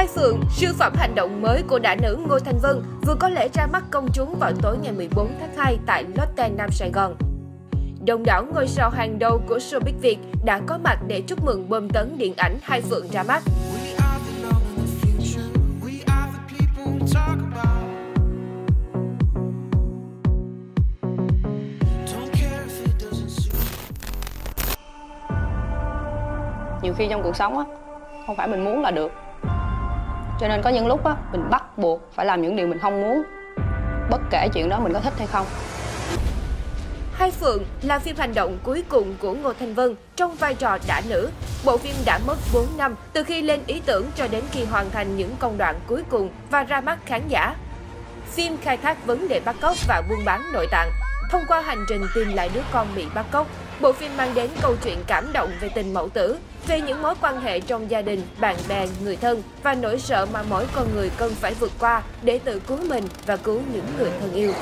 Hai Phượng, siêu phẩm hành động mới của đả nữ Ngô Thanh Vân vừa có lễ ra mắt công chúng vào tối ngày 14 tháng 2 tại Lotte Nam Sài Gòn. Đông đảo ngôi sao hàng đầu của showbiz Việt đã có mặt để chúc mừng bơm tấn điện ảnh Hai Phượng ra mắt. nhiều khi trong cuộc sống á không phải mình muốn là được cho nên có những lúc á mình bắt buộc phải làm những điều mình không muốn bất kể chuyện đó mình có thích hay không Hai Phượng là phim hành động cuối cùng của Ngô Thanh Vân trong vai trò đã nữ. Bộ phim đã mất 4 năm từ khi lên ý tưởng cho đến khi hoàn thành những công đoạn cuối cùng và ra mắt khán giả. Phim khai thác vấn đề bắt cóc và buôn bán nội tạng. Thông qua hành trình tìm lại đứa con bị bắt cóc, bộ phim mang đến câu chuyện cảm động về tình mẫu tử, về những mối quan hệ trong gia đình, bạn bè, người thân và nỗi sợ mà mỗi con người cần phải vượt qua để tự cứu mình và cứu những người thân yêu.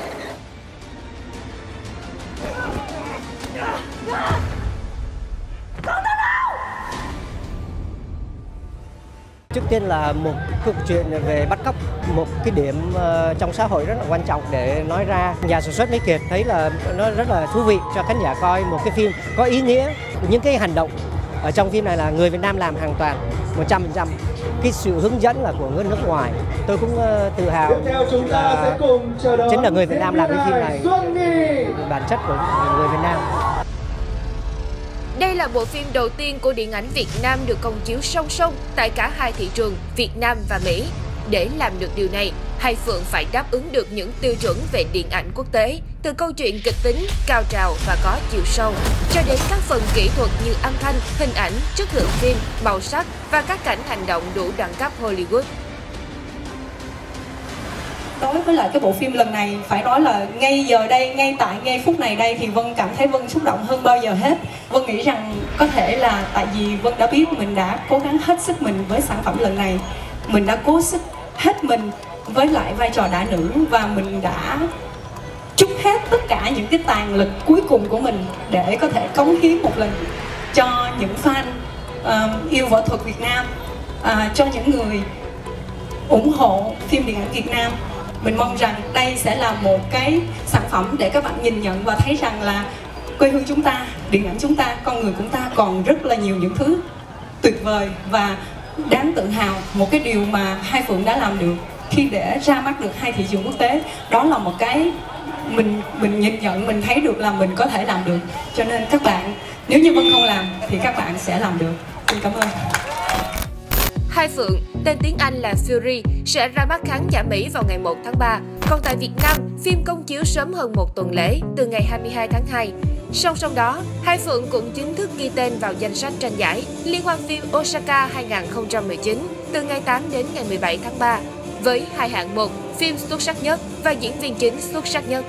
Trước tiên là một câu chuyện về bắt cóc một cái điểm ờ, trong xã hội rất là quan trọng để nói ra. Nhà sản xuất Mỹ Kiệt thấy là nó rất là thú vị cho khán giả coi một cái phim có ý nghĩa. Những cái hành động ở trong phim này là người Việt Nam làm hoàn toàn 100%. Cái sự hướng dẫn là của người nước ngoài. Tôi cũng ờ, tự hào là chính là người Việt Nam làm cái phim này. Bản chất của người Việt Nam. Đây là bộ phim đầu tiên của điện ảnh Việt Nam được công chiếu song song tại cả hai thị trường Việt Nam và Mỹ. Để làm được điều này, Hai Phượng phải đáp ứng được những tiêu chuẩn về điện ảnh quốc tế, từ câu chuyện kịch tính, cao trào và có chiều sâu, cho đến các phần kỹ thuật như âm thanh, hình ảnh, chất lượng phim, màu sắc và các cảnh hành động đủ đẳng cấp Hollywood đối với lại cái bộ phim lần này phải nói là ngay giờ đây ngay tại ngay phút này đây thì vân cảm thấy vân xúc động hơn bao giờ hết. Vân nghĩ rằng có thể là tại vì vân đã biết mình đã cố gắng hết sức mình với sản phẩm lần này. Mình đã cố sức hết mình với lại vai trò đã nữ và mình đã chúc hết tất cả những cái tàn lực cuối cùng của mình để có thể cống hiến một lần cho những fan uh, yêu võ thuật Việt Nam uh, cho những người ủng hộ phim điện ảnh Việt Nam mình mong rằng đây sẽ là một cái sản phẩm để các bạn nhìn nhận và thấy rằng là quê hương chúng ta điện ảnh chúng ta con người chúng ta còn rất là nhiều những thứ tuyệt vời và đáng tự hào. Một cái điều mà hai phượng đã làm được khi để ra mắt được hai thị trường quốc tế đó là một cái mình mình nhìn nhận mình thấy được là mình có thể làm được. Cho nên các bạn nếu như vân không làm thì các bạn sẽ làm được. Xin cảm ơn. Hai Phượng, tên tiếng Anh là Fury, sẽ ra mắt khán giả Mỹ vào ngày 1 tháng 3. Còn tại Việt Nam, phim công chiếu sớm hơn một tuần lễ, từ ngày 22 tháng 2. Song song đó, Hai Phượng cũng chính thức ghi tên vào danh sách tranh giải Liên hoan phim Osaka 2019 từ ngày 8 đến ngày 17 tháng 3 với hai hạng mục phim xuất sắc nhất và diễn viên chính xuất sắc nhất.